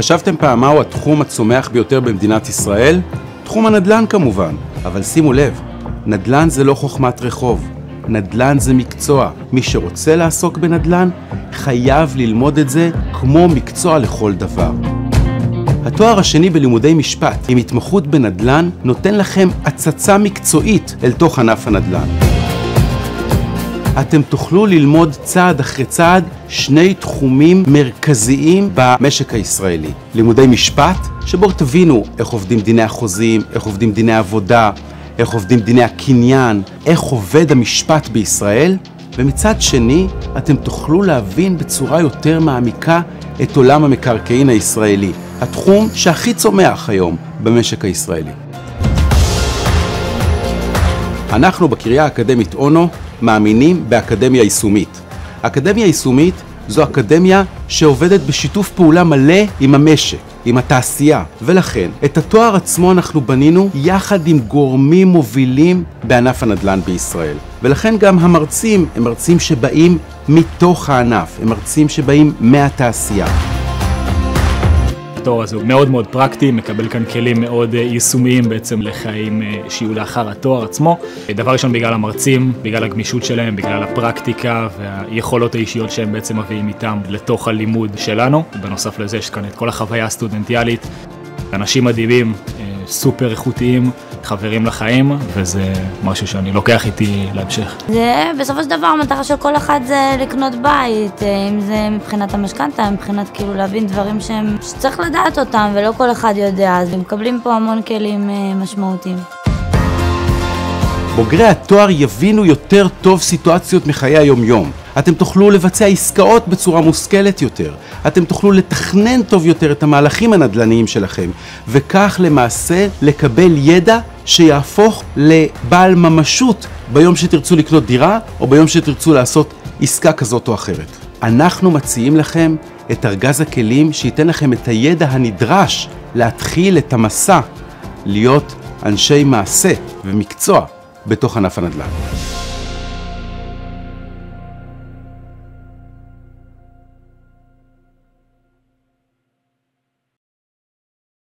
חשבתם פעם מהו התחום הצומח ביותר במדינת ישראל? תחום הנדל"ן כמובן, אבל שימו לב, נדל"ן זה לא חוכמת רחוב, נדל"ן זה מקצוע. מי שרוצה לעסוק בנדל"ן, חייב ללמוד את זה כמו מקצוע לכל דבר. התואר השני בלימודי משפט עם התמחות בנדל"ן נותן לכם הצצה מקצועית אל תוך ענף הנדל"ן. אתם תוכלו ללמוד צעד אחרי צעד שני תחומים מרכזיים במשק הישראלי. לימודי משפט, שבו תבינו איך עובדים דיני החוזים, איך עובדים דיני עבודה, איך עובדים דיני הקניין, איך עובד המשפט בישראל, ומצד שני, אתם תוכלו להבין בצורה יותר מעמיקה את עולם המקרקעין הישראלי, התחום שהכי צומח היום במשק הישראלי. אנחנו בקריה האקדמית אונו מאמינים באקדמיה יישומית. אקדמיה יישומית זו אקדמיה שעובדת בשיתוף פעולה מלא עם המשק, עם התעשייה, ולכן את התואר עצמו אנחנו בנינו יחד עם גורמים מובילים בענף הנדל"ן בישראל. ולכן גם המרצים הם מרצים שבאים מתוך הענף, הם מרצים שבאים מהתעשייה. התואר הזה הוא מאוד מאוד פרקטי, מקבל כאן כלים מאוד אה, יישומיים בעצם לחיים אה, שיהיו לאחר התואר עצמו. דבר ראשון בגלל המרצים, בגלל הגמישות שלהם, בגלל הפרקטיקה והיכולות האישיות שהם בעצם מביאים איתם לתוך הלימוד שלנו. בנוסף לזה יש כאן את כל החוויה הסטודנטיאלית, אנשים מדהימים, אה, סופר איכותיים. חברים לחיים, וזה משהו שאני לוקח איתי להמשך. זה בסופו של דבר המטרה של כל אחד זה לקנות בית, אה, אם זה מבחינת המשכנתה, מבחינת כאילו להבין דברים שהם, שצריך לדעת אותם ולא כל אחד יודע, אז מקבלים פה המון כלים אה, משמעותיים. בוגרי התואר יבינו יותר טוב סיטואציות מחיי היום-יום. אתם תוכלו לבצע עסקאות בצורה מושכלת יותר. אתם תוכלו לתכנן טוב יותר את המהלכים הנדל"ניים שלכם, וכך למעשה לקבל ידע שיהפוך לבעל ממשות ביום שתרצו לקנות דירה, או ביום שתרצו לעשות עסקה כזאת או אחרת. אנחנו מציעים לכם את ארגז הכלים שייתן לכם את הידע הנדרש להתחיל את המסע להיות אנשי מעשה ומקצוע בתוך ענף הנדל"ן.